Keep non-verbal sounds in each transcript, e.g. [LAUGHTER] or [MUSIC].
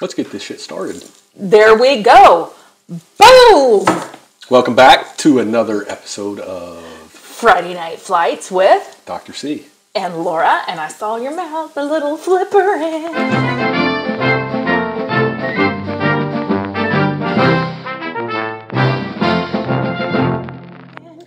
Let's get this shit started. There we go. Boom! Welcome back to another episode of Friday Night Flights with Dr. C. and Laura, and I saw your mouth a little flippering.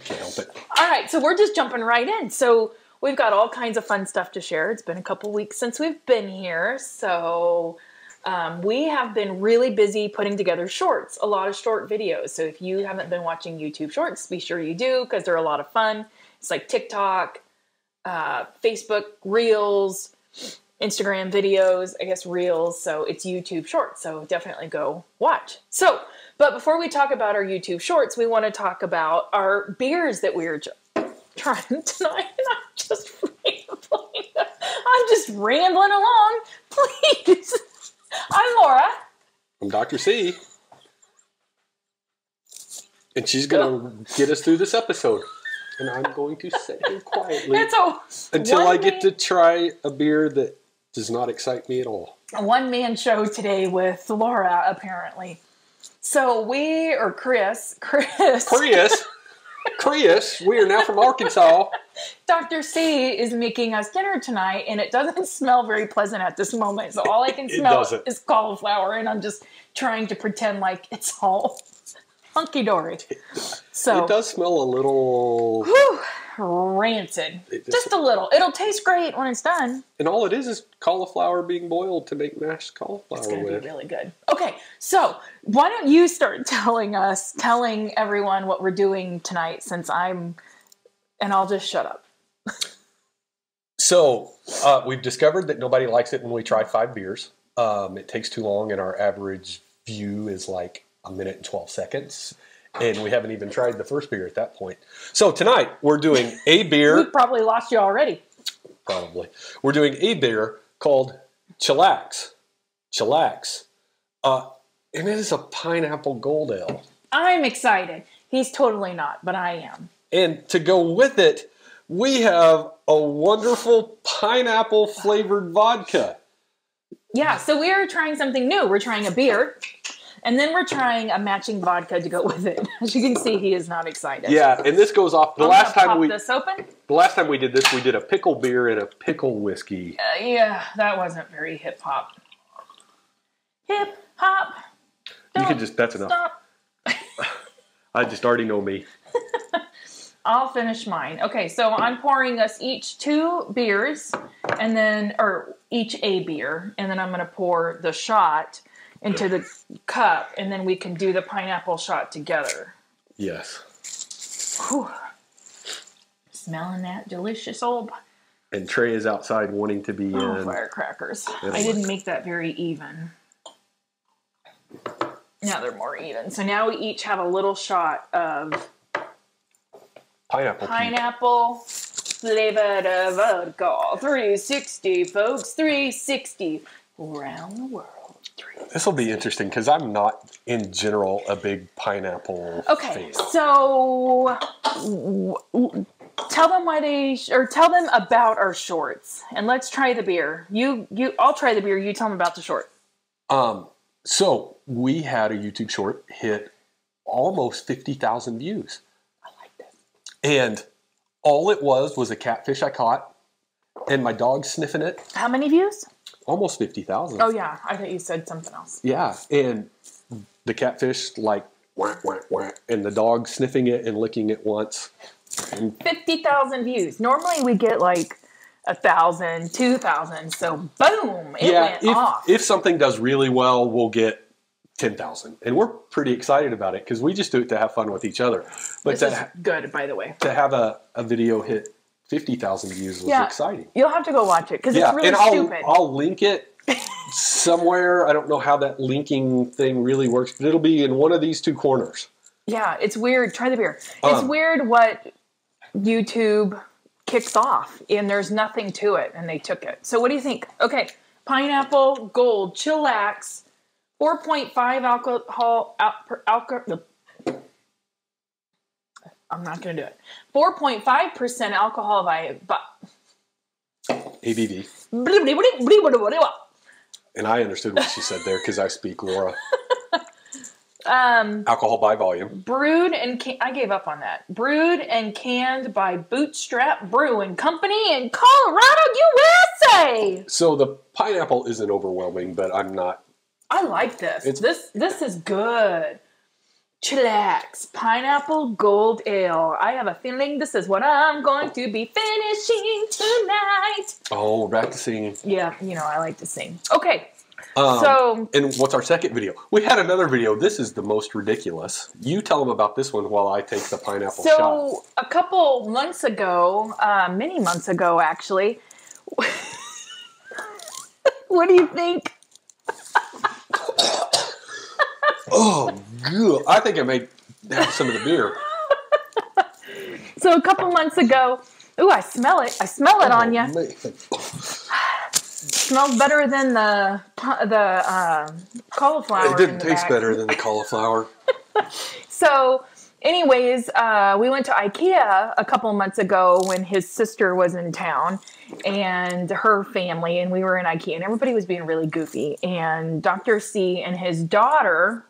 Can't help it. All right, so we're just jumping right in. So we've got all kinds of fun stuff to share. It's been a couple weeks since we've been here, so um, we have been really busy putting together shorts, a lot of short videos. So if you haven't been watching YouTube Shorts, be sure you do because they're a lot of fun. It's like TikTok, uh, Facebook Reels, Instagram videos, I guess Reels. So it's YouTube Shorts. So definitely go watch. So, but before we talk about our YouTube Shorts, we want to talk about our beers that we're ju- trying [LAUGHS] tonight. And I'm just [LAUGHS] rambling. I'm just rambling along. [LAUGHS] Please. I'm Laura. I'm Dr. C. And she's going to get us through this episode. And I'm going to sit here quietly [LAUGHS] until I get to try a beer that does not excite me at all. a one man show today with Laura, apparently. So we, or Chris, [LAUGHS] Chris, Chris, Chris, we are now from Arkansas. [LAUGHS] Dr. C is making us dinner tonight, and it doesn't [LAUGHS] smell very pleasant at this moment. So all I can [LAUGHS] smell is cauliflower, and I'm just trying to pretend like it's all hunky dory. So It does smell a little. whew, rancid, just- just a little. It'll taste great when it's done. And all it is is cauliflower being boiled to make mashed cauliflower It's gonna be really good. Okay, so why don't you start [LAUGHS] telling us, telling everyone what we're doing tonight, since I'm, and I'll just shut up. So uh, we've discovered that nobody likes it when we try five beers. Um, it takes too long, and our average view is like a minute and 12 seconds. And we haven't even tried the first beer at that point. So tonight we're doing a [LAUGHS] beer. We probably lost you already. probably. We're doing a beer called Chillax. Chillax. Uh, and it is a pineapple gold ale. I'm excited. He's totally not, but I am. And to go with it, we have a wonderful pineapple flavored vodka. Yeah, so we're trying something new. We're trying a beer, and then we're trying a matching vodka to go [LAUGHS] with it. As you can see, he is not excited. Yeah, and this goes off the I'm last time we this open. the last time we did this, we did a pickle beer and a pickle whiskey. Uh, yeah, that wasn't very hip hop. Hip hop. You can just that's enough. stop. [LAUGHS] I just already know me. [LAUGHS] I'll finish mine. Okay, so I'm pouring us each two beers, and then or each a beer, and then I'm going to pour the shot into the cup, and then we can do the pineapple shot together. Yes. Whew. Smelling that delicious old And Tre is outside wanting to be oh, in. firecrackers. I didn't make that very even. Now they're more even. So now we each have a little shot of Pineapple. Pineapple flavored vodka. 360, folks. 360. Around the world. This will be interesting because I'm not in general a big pineapple Okay, fan. so w- w- tell them why they sh- or tell them about our shorts, and let's try the beer. You, you, I'll try the beer. You tell them about the short. Um, so we had a YouTube short hit almost fifty thousand views. I like this. And all it was was a catfish I caught and my dog sniffing it. How many views? Almost 50,000. Oh yeah, I thought you said something else. Yeah. And the catfish, like, whack, whack, whack, and the dog sniffing it and licking it once. Fifty thousand views. Normally we get like a thousand, two thousand. So boom, it yeah, went if, off. if something does really well, we'll get 10,000. And we're pretty excited about it because we just do it to have fun with each other. But this to, good, by the way. to have a, a video hit 50,000 views was Yeah. exciting. You'll have to go watch it because Yeah, it's really and I'll, stupid. I'll link it [LAUGHS] somewhere. I don't know how that linking thing really works, but it'll be in one of these two corners. Yeah, it's weird. Try the beer. It's Um, weird what YouTube kicks off, and there's nothing to it, and they took it. So what do you think? Okay, pineapple gold chillax, four point five alcohol al- per alcohol. I'm not gonna do it. Four point five percent alcohol by, but ABV. And I understood what she said there because I speak Laura. [LAUGHS] Um, Alcohol by volume. brewed and can- I gave up on that. Brewed and canned by Bootstrap Brewing Company in Colorado, USA. So the pineapple isn't overwhelming, but I'm not. I like this. It's- this this is good. Chillax Pineapple Gold Ale. I have a feeling this is what I'm going to be finishing tonight. Oh, we're back to singing. Yeah, you know I like to sing. Okay, Um, so and what's our second video? We had another video. This is the most ridiculous. You tell them about this one while I take the pineapple shot. so a couple months ago, uh, many months ago actually. [LAUGHS] what do you think? Oh, I think I may have some of the beer. [LAUGHS] So a couple months ago, ooh, I smell it. I smell it on you. Oh. Smells better than the the uh, cauliflower. It didn't taste back. better than the [LAUGHS] cauliflower. So, anyways, uh, we went to IKEA a couple months ago when his sister was in town and her family, and we were in IKEA, and everybody was being really goofy. And Dr. C and his daughter,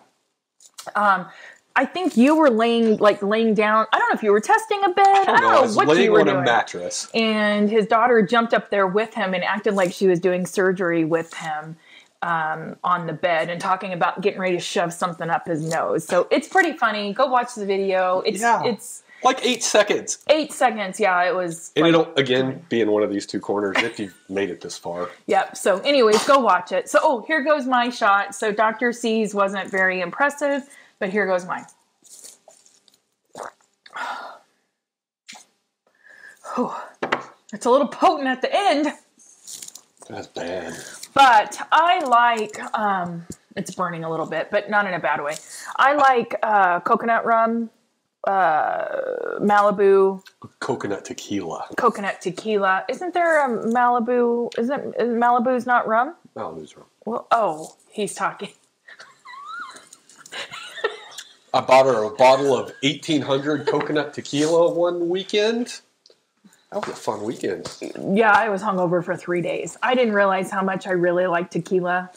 um, I think you were laying like laying down. I don't know if you were testing a bed. I don't know, I was what you were on doing a mattress. and his daughter jumped up there with him and acted like she was doing surgery with him um, on the bed and talking about getting ready to shove something up his nose. So it's pretty funny. Go watch the video. It's Yeah. it's Like eight seconds. eight seconds. Yeah, it was. And like- it'll, again, be in one of these two corners if you've made it this far. Yep. So, anyways, go watch it. So, oh, here goes my shot. So, Dr. C's wasn't very impressive, but here goes mine. Oh, It's a little potent at the end. That's bad. But I like um it's burning a little bit, but not in a bad way. I like uh coconut rum, uh Malibu, Coconut tequila. coconut tequila. Isn't there a Malibu? Isn't is Malibu's not rum? Malibu's wrong. Well, oh, he's talking. I bought her a bottle of 1800 coconut tequila one weekend. That was a fun weekend. Yeah, I was hungover for three days. I didn't realize how much I really like tequila,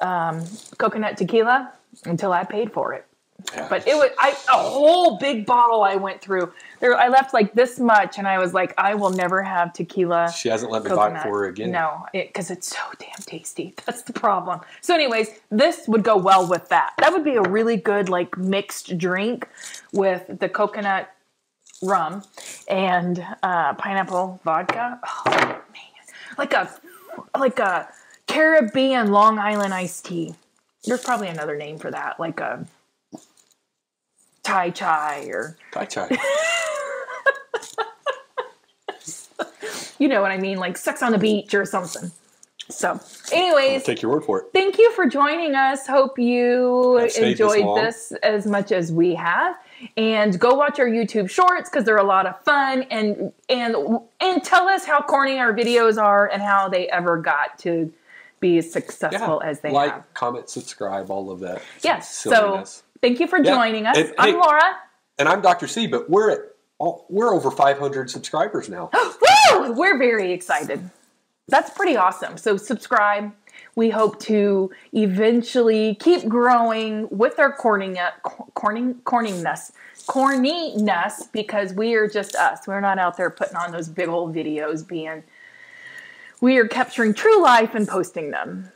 um, coconut tequila, until I paid for it. Yeah. But it was I a whole big bottle I went through. There I left like this much and I was like, I will never have tequila. she hasn't let me buy it for her again. No, it because it's so damn tasty. [LAUGHS] That's the problem. So, anyways, this would go well with that. That would be a really good like mixed drink with the coconut rum and uh, pineapple vodka. Oh man, like a like a Caribbean Long Island iced tea. There's probably another name for that, like a Thai chai or Tai Chai. [LAUGHS] you know what I mean, like Sex on the Beach or something. So, anyways, Take your word for it. thank you for joining us. Hope you stayed this enjoyed this, as much as we have. And go watch our YouTube shorts because they're a lot of fun. And and and tell us how corny our videos are and how they ever got to be as successful as they like, have. comment, subscribe, all of that. Yes. So. Thank you for Yeah. joining us. And, I'm hey- Laura. and I'm Dr. C, but we're at we're over 500 subscribers now. [GASPS] Woo! We're very excited. That's pretty awesome. So subscribe. We hope to eventually keep growing with our corning, corning, corningness, corniness, because we are just us. We're not out there putting on those big old videos. Being, we are capturing true life and posting them,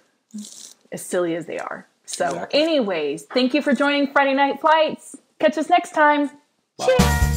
as silly as they are. So, Exactly. anyways, thank you for joining Friday Night Flights. Catch us next time. Cheers.